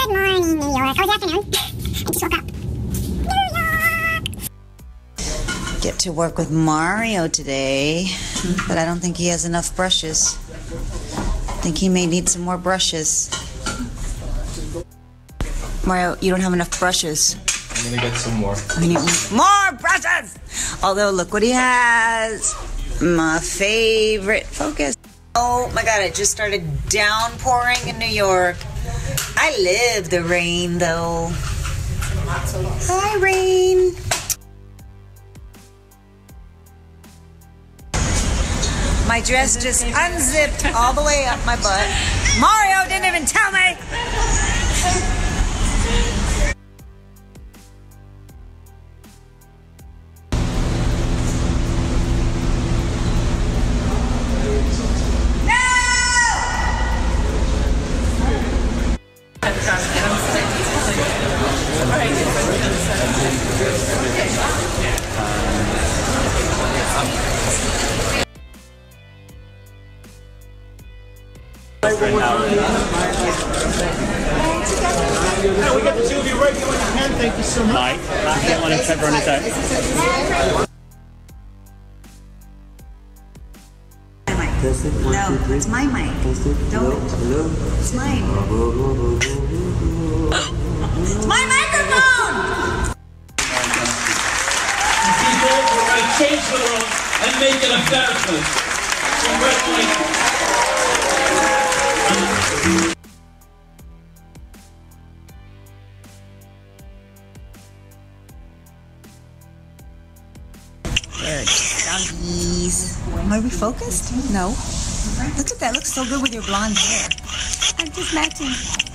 Good morning, New York. Oh, good afternoon. I just woke up. New York. Get to work with Mario today, but I don't think he has enough brushes. I think he may need some more brushes. Mario, you don't have enough brushes. I'm gonna get some more. We need more brushes! Although, look what he has. My favorite focus. Oh my god, it just started downpouring in New York. I live the rain though. Hi, rain. My dress just unzipped all the way up my butt. Mario didn't even tell me. We got the two of you right here you can. Thank you so much. Mike, I don't on his own. No, it's my mic. Don't. It's mine. it's my microphone! people who are going to change the world and make it a better place. Congratulations. Doggies. Am I refocused? No. Look at that. Looks so good with your blonde hair. I'm just matching.